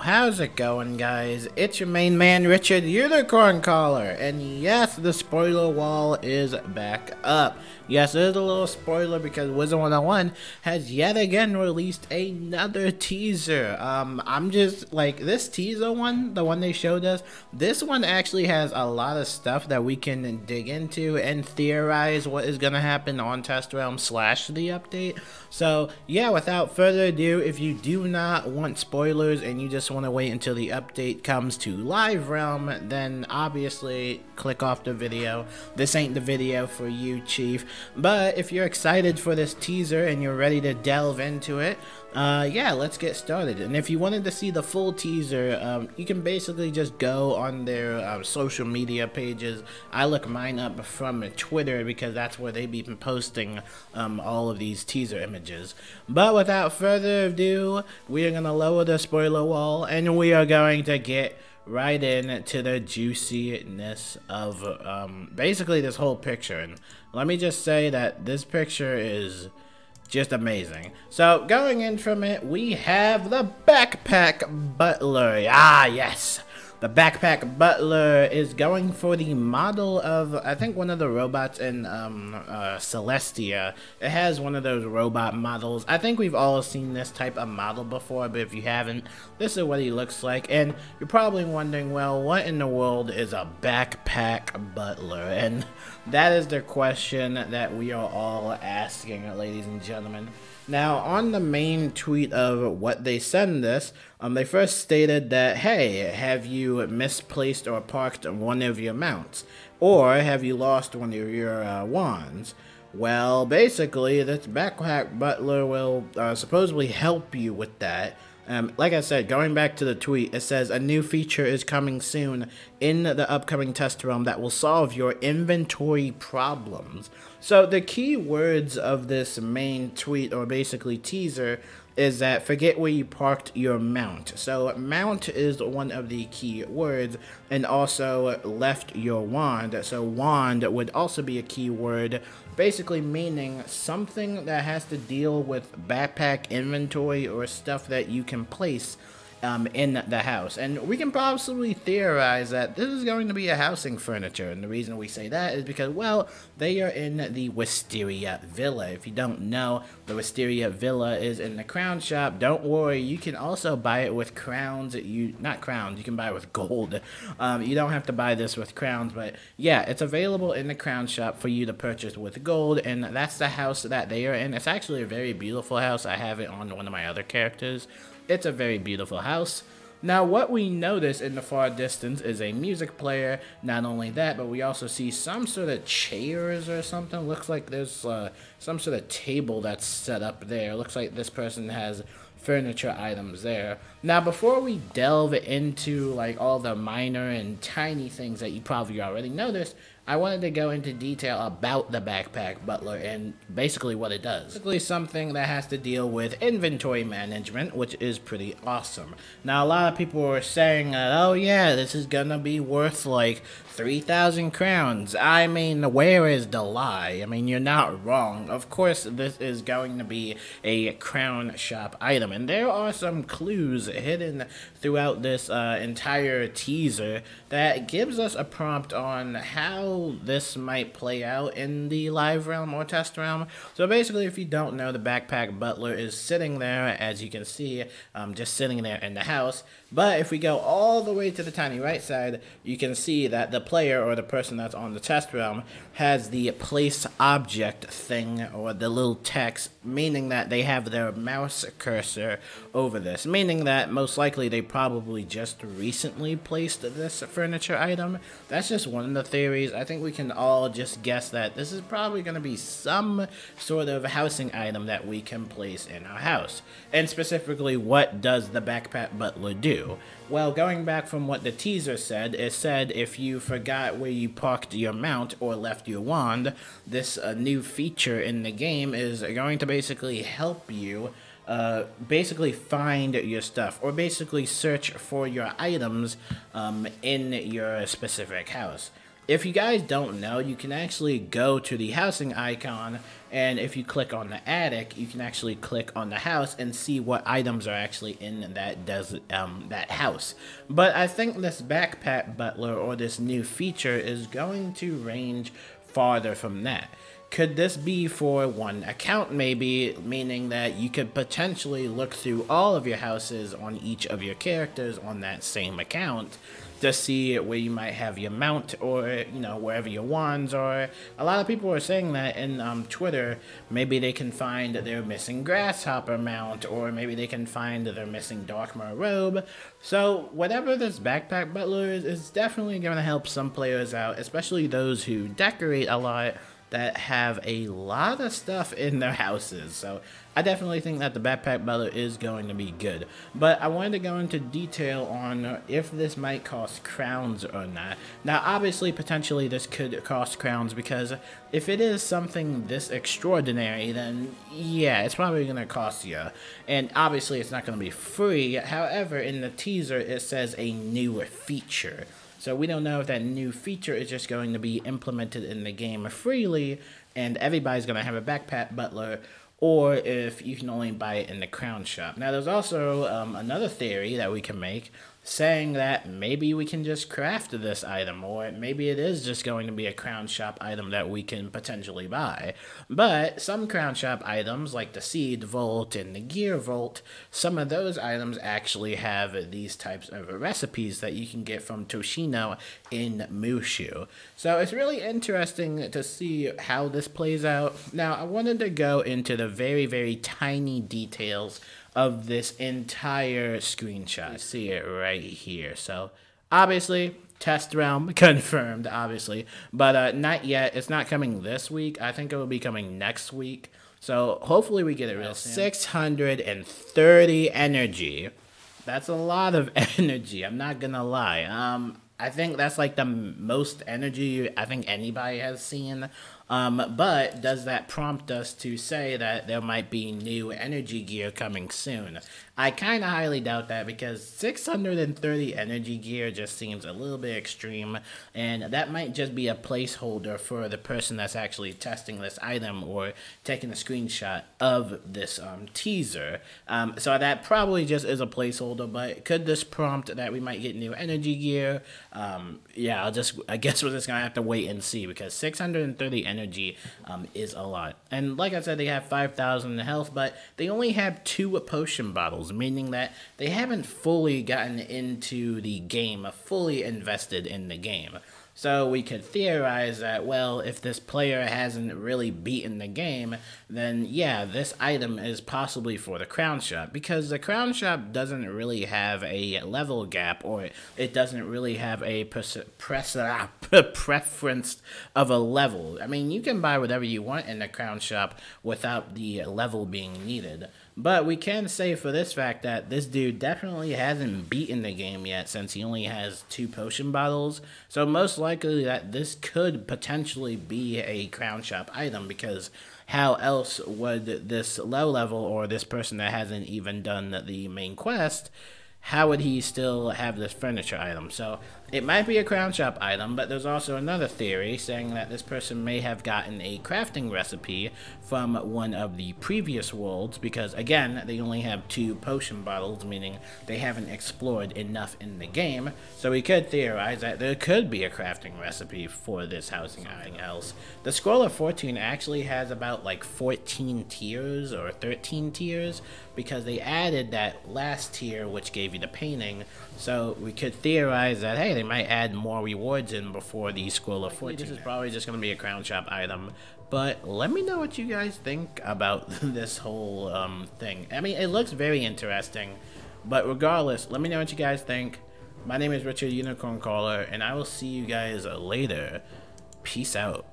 how's it going guys? It's your main man Richard Unicorn Caller, and yes, the spoiler wall is back up. Yes, it is a little spoiler because Wizard 101 has yet again released another teaser. Um, I'm just, like, this teaser one, the one they showed us, this one actually has a lot of stuff that we can dig into and theorize what is going to happen on Test Realm slash the update. So, yeah, without further ado, if you do not want spoilers and you just want to wait until the update comes to Live Realm, then obviously click off the video. This ain't the video for you, Chief. But if you're excited for this teaser and you're ready to delve into it, uh, yeah, let's get started. And if you wanted to see the full teaser, um, you can basically just go on their uh, social media pages. I look mine up from Twitter because that's where they've been posting um, all of these teaser images. But without further ado, we are going to lower the spoiler wall and we are going to get right in to the juiciness of um, basically this whole picture. And let me just say that this picture is just amazing. So going in from it, we have the Backpack Butler. Ah, yes. The Backpack Butler is going for the model of, I think, one of the robots in um, uh, Celestia. It has one of those robot models. I think we've all seen this type of model before, but if you haven't, this is what he looks like. And you're probably wondering, well, what in the world is a Backpack Butler? And that is the question that we are all asking, ladies and gentlemen. Now, on the main tweet of what they send this, um, they first stated that, hey, have you misplaced or parked one of your mounts? Or have you lost one of your uh, wands? Well, basically, this backpack butler will uh, supposedly help you with that. Um, like I said, going back to the tweet, it says a new feature is coming soon in the upcoming test realm that will solve your inventory problems. So the key words of this main tweet, or basically teaser, is that forget where you parked your mount. So mount is one of the key words and also left your wand. So wand would also be a key word basically meaning something that has to deal with backpack inventory or stuff that you can place um, in the house. And we can possibly theorize that this is going to be a housing furniture. And the reason we say that is because, well, they are in the Wisteria Villa. If you don't know, the Wisteria Villa is in the crown shop. Don't worry, you can also buy it with crowns. You Not crowns, you can buy it with gold. Um, you don't have to buy this with crowns, but yeah, it's available in the crown shop for you to purchase with gold. And that's the house that they are in. It's actually a very beautiful house. I have it on one of my other characters. It's a very beautiful house. Now, what we notice in the far distance is a music player. Not only that, but we also see some sort of chairs or something. Looks like there's uh, some sort of table that's set up there. Looks like this person has furniture items there. Now, before we delve into like all the minor and tiny things that you probably already noticed, I wanted to go into detail about the Backpack Butler and basically what it does. Basically something that has to deal with inventory management, which is pretty awesome. Now a lot of people were saying that, oh yeah, this is gonna be worth like 3,000 crowns. I mean, where is the lie? I mean, you're not wrong. Of course, this is going to be a crown shop item, and there are some clues hidden throughout this uh, entire teaser that gives us a prompt on how this might play out in the live realm or test realm. So basically, if you don't know, the backpack butler is sitting there, as you can see, um, just sitting there in the house. But if we go all the way to the tiny right side, you can see that the player or the person that's on the test realm has the place object thing or the little text, meaning that they have their mouse cursor over this, meaning that most likely they probably just recently placed this furniture item. That's just one of the theories. I think we can all just guess that this is probably going to be some sort of housing item that we can place in our house. And specifically, what does the backpack butler do? Well, going back from what the teaser said, it said if you forgot where you parked your mount or left your wand, this uh, new feature in the game is going to basically help you uh, basically find your stuff or basically search for your items um, in your specific house. If you guys don't know, you can actually go to the housing icon and if you click on the attic, you can actually click on the house and see what items are actually in that does um, that house. But I think this backpack butler or this new feature is going to range farther from that. Could this be for one account maybe, meaning that you could potentially look through all of your houses on each of your characters on that same account to see where you might have your mount or, you know, wherever your wands are. A lot of people are saying that in um, Twitter, maybe they can find their missing grasshopper mount or maybe they can find their missing Darkmoor robe. So whatever this backpack butler is, is definitely going to help some players out, especially those who decorate a lot that have a lot of stuff in their houses. So I definitely think that the backpack butler is going to be good. But I wanted to go into detail on if this might cost crowns or not. Now, obviously, potentially this could cost crowns because if it is something this extraordinary, then yeah, it's probably going to cost you. And obviously, it's not going to be free. However, in the teaser, it says a new feature. So we don't know if that new feature is just going to be implemented in the game freely and everybody's going to have a backpack butler or if you can only buy it in the crown shop. Now there's also um, another theory that we can make saying that maybe we can just craft this item, or maybe it is just going to be a Crown Shop item that we can potentially buy. But some Crown Shop items, like the Seed Vault and the Gear Vault, some of those items actually have these types of recipes that you can get from Toshino in Mooshu. So it's really interesting to see how this plays out. Now, I wanted to go into the very, very tiny details of this entire screenshot. See it right here. So obviously, test realm confirmed, obviously, but uh, not yet. It's not coming this week. I think it will be coming next week. So hopefully we get it real soon. 630 energy. That's a lot of energy. I'm not gonna lie. Um, I think that's like the most energy I think anybody has seen um, but does that prompt us to say that there might be new energy gear coming soon? I kind of highly doubt that because 630 energy gear just seems a little bit extreme, and that might just be a placeholder for the person that's actually testing this item or taking a screenshot of this um, teaser. Um, so that probably just is a placeholder, but could this prompt that we might get new energy gear? Um, yeah, I'll just, I guess we're just gonna have to wait and see because 630 energy energy um, is a lot. And like I said, they have 5,000 health, but they only have two potion bottles, meaning that they haven't fully gotten into the game, fully invested in the game. So we could theorize that, well, if this player hasn't really beaten the game, then yeah, this item is possibly for the Crown Shop, because the Crown Shop doesn't really have a level gap, or it doesn't really have a preference of a level. I mean, you can buy whatever you want in the Crown Shop without the level being needed. But we can say for this fact that this dude definitely hasn't beaten the game yet since he only has two potion bottles. So most likely that this could potentially be a crown shop item because how else would this low level or this person that hasn't even done the main quest how would he still have this furniture item? So it might be a crown shop item, but there's also another theory saying that this person may have gotten a crafting recipe from one of the previous worlds because, again, they only have two potion bottles, meaning they haven't explored enough in the game. So we could theorize that there could be a crafting recipe for this housing item else. The Scroll of Fortune actually has about like 14 tiers or 13 tiers because they added that last tier which gave you the painting. So we could theorize that, hey, they might add more rewards in before the Scroll of Fortune. This is probably just going to be a Crown Shop item. But let me know what you guys think about this whole um, thing. I mean, it looks very interesting. But regardless, let me know what you guys think. My name is Richard Unicorn Caller, and I will see you guys later. Peace out.